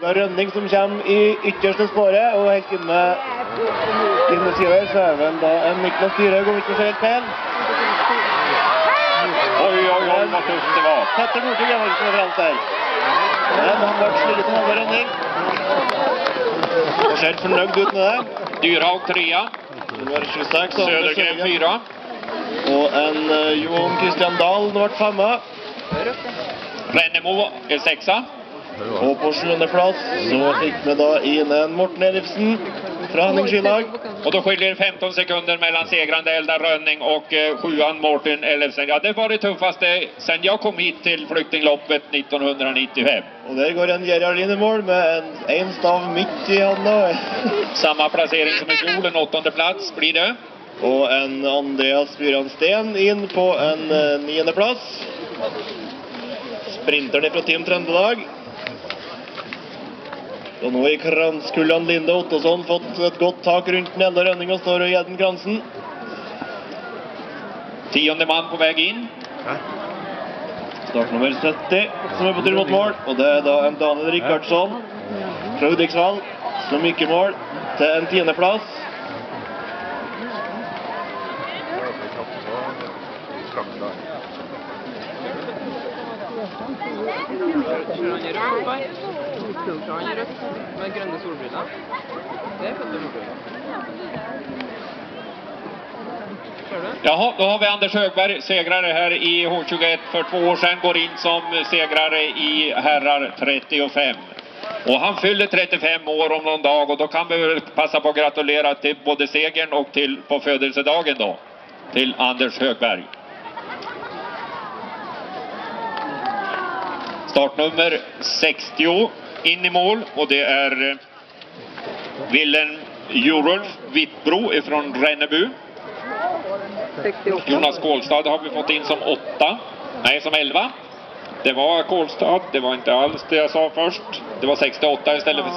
Det er Rønning som kommer i ytterste spåret, og helt inne inne sider så er det da en Niklas Dyrhaug, om ikke ser helt feil. Oj, oj, oj vad tufft det var. Petter Northug er faktisk overalt der. Men han ble slått av Rønning. Og ser fornøyd ut med det. Dyrhaug trea, Det var 26, og Anders Södergren Sødergren. fyra. Og en uh, Johan Christian Dahl ble femma. Rennemo är sexa. Og på sjuendeplass så fikk vi da inn en Morten Ellefsen fra Henning skilag. Och då skiljer det 15 sekunder mellan segrande Eldar Rönning och eh, sjuan Mårten Ellefsen. Ja, det var det tuffaste sen jag kom hit till flyktingloppet 1995. Og der går en Gerhard inn i mål med en, en stav midt i handa. Samma placering som i fjol, en åttonde plats blir det. Og en Andreas Byran Steen inn på en uh, niendeplass. Sprinteren fra Team Trøndelag. Og nå i kranskullene Linde Ottosson fått et godt tak rundt enda Rønning og står og den kransen. Tionde man på väg in. Startnummer 70 som er på tur mot mål. Og det er da en Daniel Rikardsson fra Hudiksvall som gikk i mål til en tiendeplass. Han i bare? Kjører han i rødt med grønne solbriller? Det. Ser du? Jaha, då har vi Anders Högberg, segrare här i H21 för två år sedan, går in som segrare i herrar 35. Och han fyller 35 år om någon dag och då kan vi väl passa på att gratulera till både segern och till på födelsedagen då. Till Anders Högberg. Startnummer 60 in i mål och det är eh, Wilhelm Jurulf Wittbro ifrån Renneby. 68. Jonas Kolstad har vi fått in som åtta. Nej, som elva. Det var Kolstad. Det var inte alls det jag sa först. Det var 68 istället för